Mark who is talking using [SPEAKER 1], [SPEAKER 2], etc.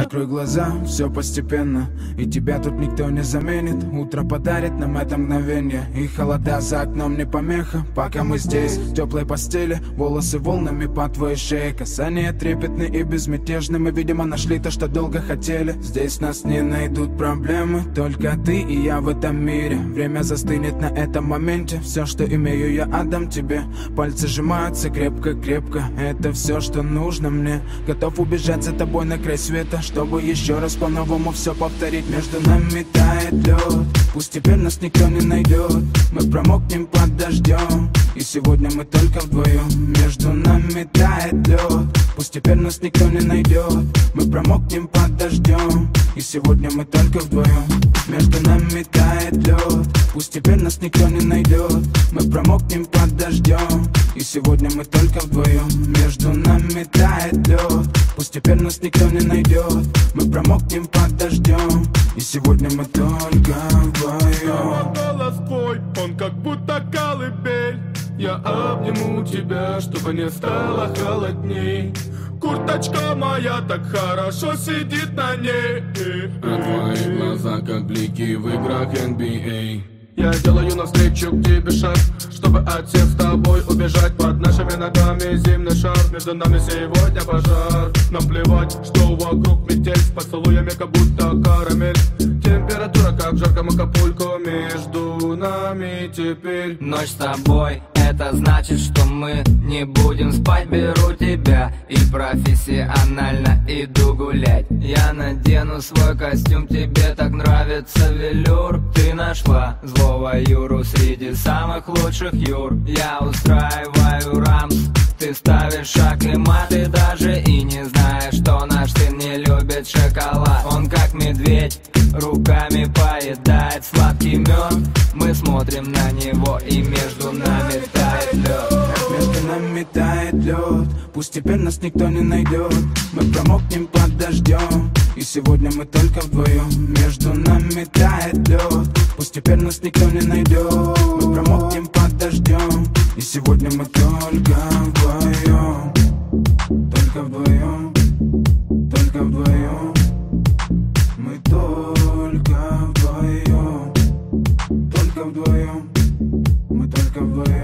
[SPEAKER 1] Закрой глаза, все постепенно И тебя тут никто не заменит. Утро подарит нам это мгновение И холода за окном не помеха. Пока мы здесь, в теплой постели Волосы волнами по твоей шее. Касания трепетны и безмятежны Мы, видимо, нашли то, что долго хотели. Здесь нас не найдут проблемы Только ты и я в этом мире. Время застынет на этом моменте Все, что имею, я отдам тебе. Пальцы сжимаются крепко-крепко Это все, что нужно мне. Готов убежать за тобой на край света Чтобы еще раз по-новому все повторить Между нами тает лед Пусть теперь нас никто не найдет Мы промокнем под дождем И сегодня мы только вдвоем Между нами тает лед Пусть теперь нас никто не найдет Мы промокнем под дождем И сегодня мы только вдвоем Между нами тает лед Пусть теперь нас никто не найдет Мы промокнем под дождем И сегодня мы только вдвоем Между нами тает Теперь нас никто не найдет. Мы промокнем под дождем. И сегодня мы только вдвоем.
[SPEAKER 2] Голос твой, он как будто колыбель. Я обниму тебя, чтобы не стало холодней. Курточка моя так хорошо сидит на ней.
[SPEAKER 3] А твои глаза как блики в играх NBA
[SPEAKER 2] Я делаю навстречу к тебе шаг Чтобы от всех с тобой убежать Под нашими ногами. Зимний шар Между нами сегодня пожар. Нам плевать, что вокруг метель. С поцелуями как будто теперь
[SPEAKER 4] Ночь с тобой, это значит, что мы не будем спать. Беру тебя и профессионально иду гулять. Я надену свой костюм, тебе так нравится велюр. Ты нашла злого Юру среди самых лучших Юр. Я устраиваю руками поедает сладкий мед Мы смотрим на него и между нами тает лед
[SPEAKER 1] Между нами тает лед Пусть теперь нас никто не найдет Мы промокнем под дождем И сегодня мы только вдвоем Между нами тает лед Пусть теперь нас никто не найдет Мы промокнем под дождем И сегодня мы только вдвоем away.